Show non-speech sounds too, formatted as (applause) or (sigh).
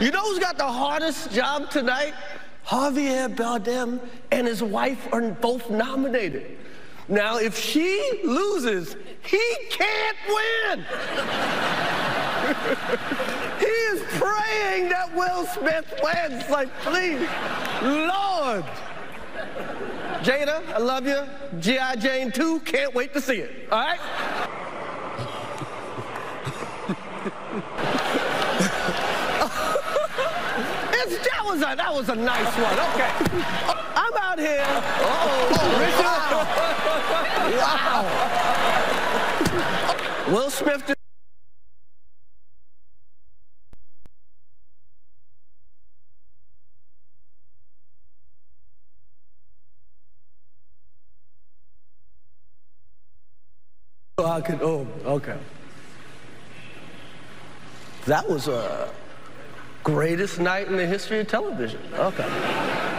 You know who's got the hardest job tonight? Javier Bardem and his wife are both nominated. Now, if she loses, he can't win. (laughs) he is praying that Will Smith wins. Like, please, Lord. Jada, I love you. G.I. Jane 2, can't wait to see it. All right? (laughs) that was a that was a nice one. Okay, (laughs) I'm out here. Oh, oh wow. wow. Will Smith. Oh, I could, oh, okay. That was a greatest night in the history of television. Okay.